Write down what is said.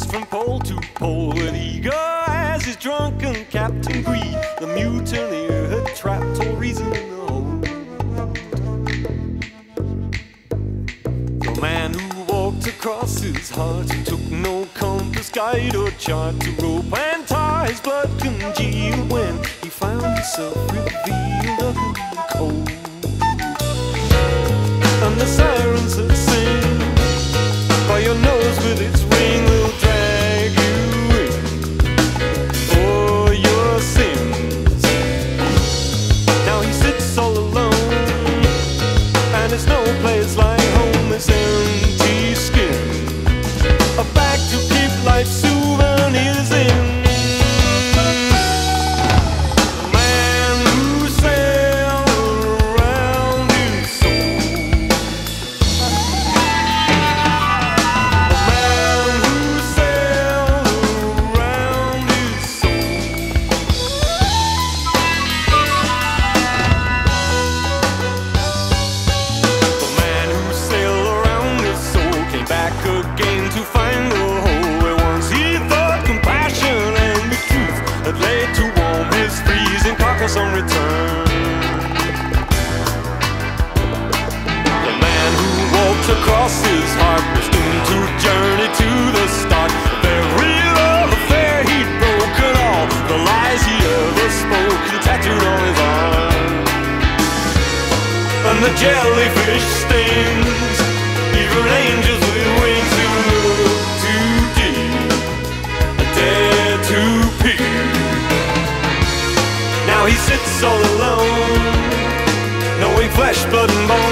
from pole to pole with eager as his drunken Captain Greed. The mutineer had trapped all reason in the hold. The man who walked across his heart took no compass, guide, or chart to rope and tie. His blood congealed when he found himself revealed freezing on return. The man who walked across his heart was doomed to journey to the start of every love affair he'd broken. All the lies he ever spoke spoken tattooed on his arm. And the jellyfish stings, blood and bone.